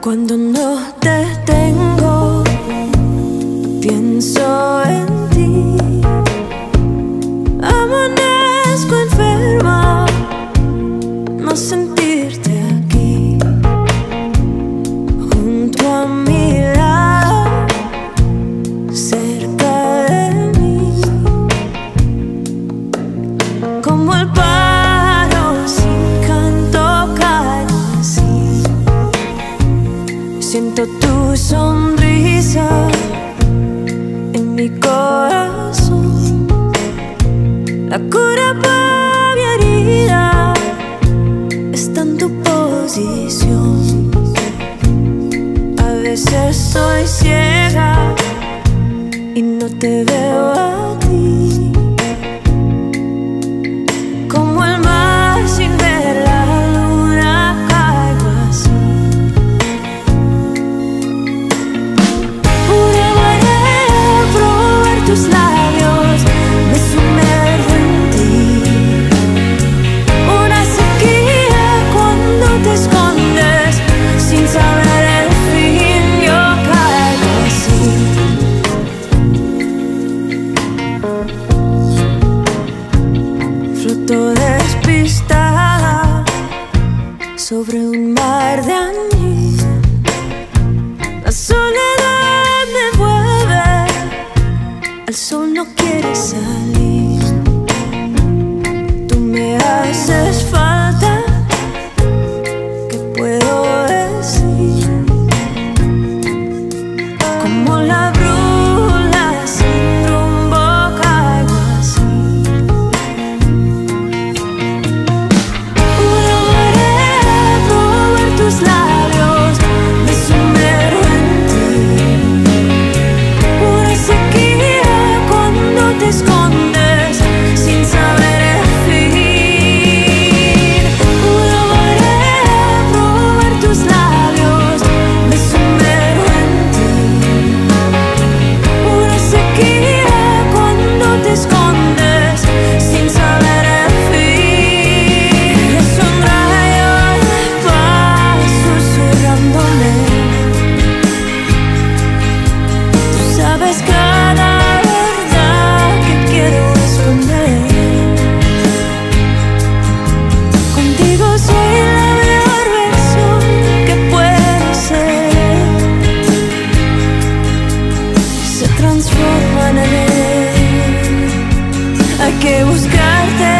Cuando no te tengo, pienso en ti. soy ciega y no te veo. sekali se transforman en él. Hay que buscarte.